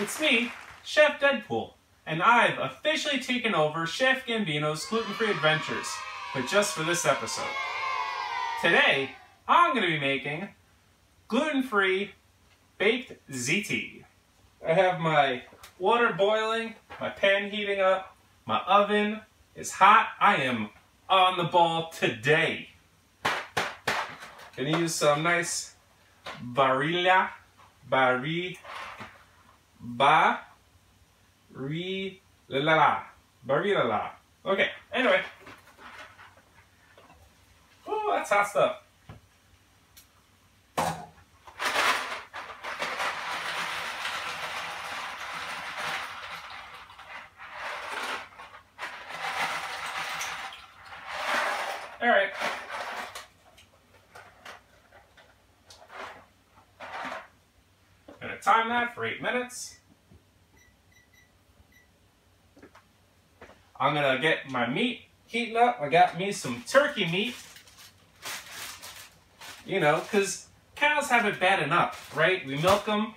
It's me, Chef Deadpool, and I've officially taken over Chef Gambino's gluten-free adventures, but just for this episode. Today, I'm going to be making gluten-free baked ziti. I have my water boiling, my pan heating up, my oven is hot. I am on the ball today. Gonna use some nice Barilla, Barri, Ba, Ri, La La La, Barilla La. Okay, anyway. Oh, that's hot stuff. All right. Gonna time that for eight minutes. I'm gonna get my meat heating up. I got me some turkey meat. You know, because cows have it bad enough, right? We milk them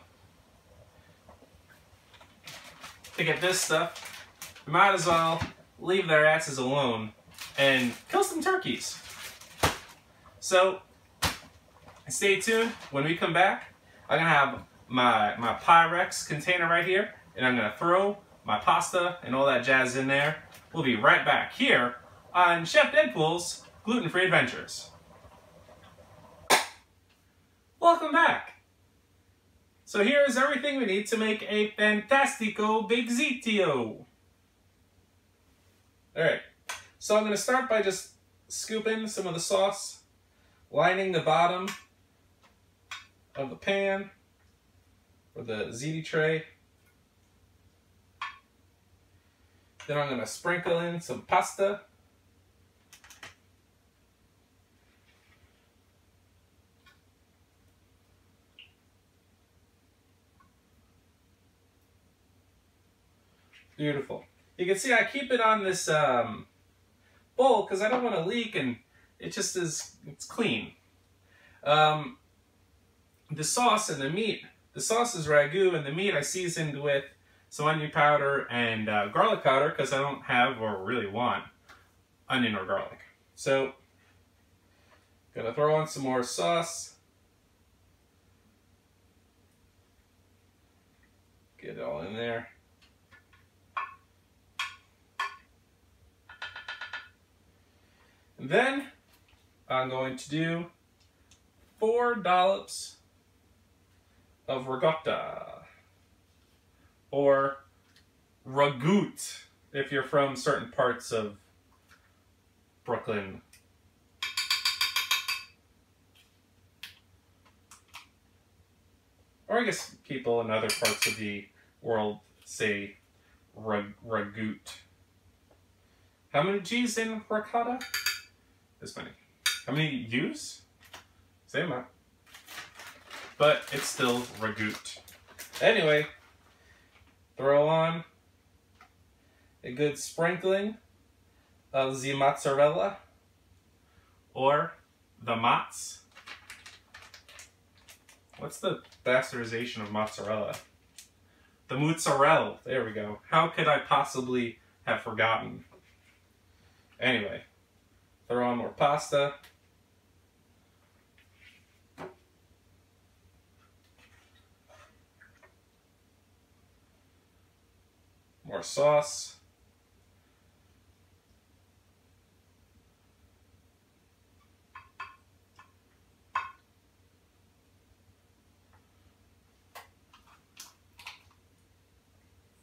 to get this stuff. We might as well leave their asses alone and kill some turkeys. So, stay tuned. When we come back, I'm gonna have my, my Pyrex container right here, and I'm gonna throw my pasta and all that jazz in there. We'll be right back here on Chef Deadpool's Gluten-Free Adventures. Welcome back. So here is everything we need to make a fantastico bigzitio. Alright, so I'm going to start by just scooping some of the sauce, lining the bottom of the pan or the ziti tray. Then I'm to sprinkle in some pasta. Beautiful. You can see I keep it on this um, bowl because I don't want to leak and it just is, it's clean. Um, the sauce and the meat, the sauce is ragu and the meat I seasoned with some onion powder and uh, garlic powder because I don't have or really want onion or garlic. So, gonna throw on some more sauce. Get it all in there. And then I'm going to do four dollops of ricotta or ragout if you're from certain parts of Brooklyn. Or I guess people in other parts of the world say rag ragout. How many G's in ricotta? This many. How many U's? Same amount. But it's still ragout. Anyway, throw on a good sprinkling of the mozzarella or the mozz. What's the bastardization of mozzarella? The mozzarella. There we go. How could I possibly have forgotten? Anyway, throw on more pasta. More sauce.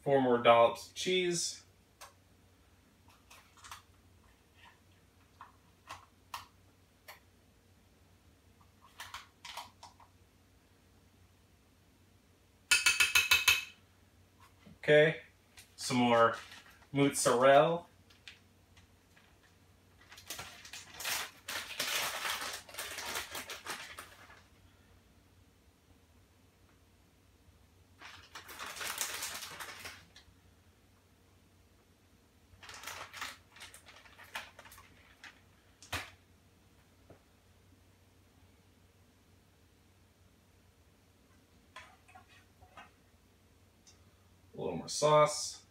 Four more dollops of cheese. Okay, some more mozzarella. A little more sauce.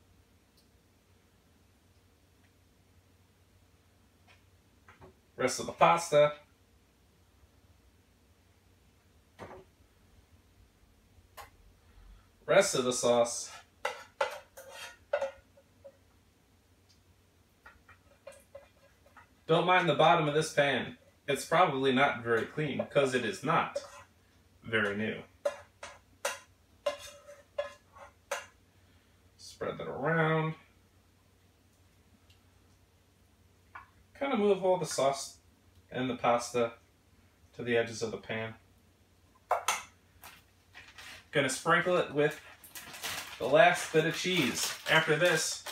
Rest of the pasta. Rest of the sauce. Don't mind the bottom of this pan. It's probably not very clean because it is not very new. Spread that around. Kind of move all the sauce and the pasta to the edges of the pan. Gonna sprinkle it with the last bit of cheese. After this,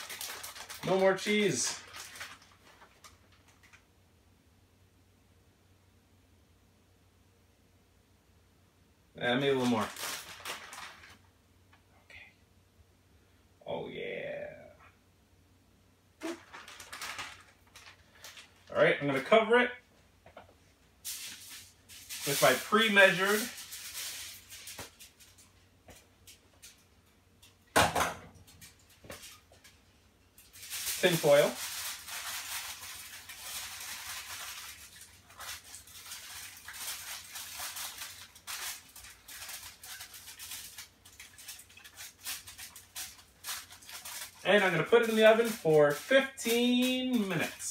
no more cheese. Eh, Add me a little more. Okay. Oh yeah. All right, I'm gonna cover it with my pre-measured tin foil. And I'm to put it in the oven for 15 minutes.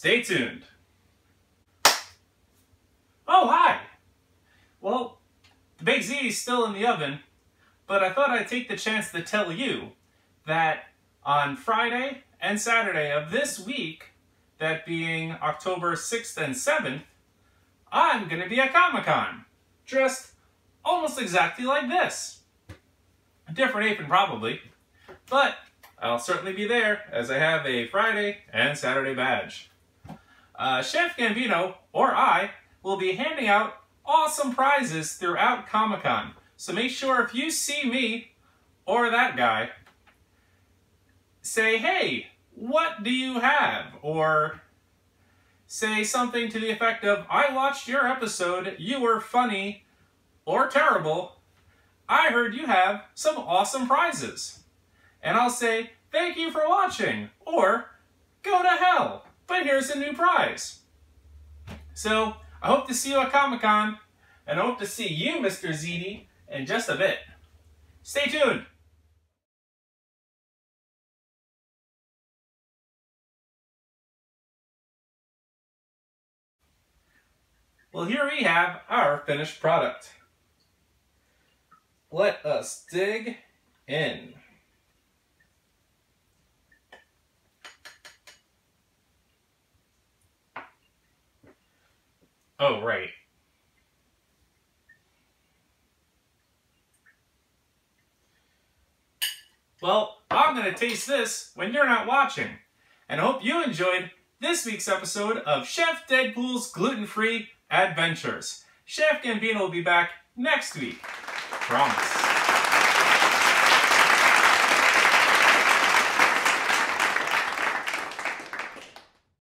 Stay tuned. Oh, hi! Well, the Big Z is still in the oven, but I thought I'd take the chance to tell you that on Friday and Saturday of this week, that being October 6th and 7th, I'm going to be at Comic-Con, dressed almost exactly like this. A different apron probably, but I'll certainly be there as I have a Friday and Saturday badge. Uh, Chef Gambino, or I, will be handing out awesome prizes throughout Comic-Con. So make sure if you see me or that guy, say, hey, what do you have? Or say something to the effect of, I watched your episode, you were funny or terrible. I heard you have some awesome prizes. And I'll say, thank you for watching, or go to hell, but here's a new prize. So, I hope to see you at Comic-Con, and I hope to see you, Mr. Ziti, in just a bit. Stay tuned! Well, here we have our finished product. Let us dig in. Oh, right. Well, I'm going to taste this when you're not watching. And I hope you enjoyed this week's episode of Chef Deadpool's Gluten-Free Adventures. Chef Gambino will be back next week. Promise.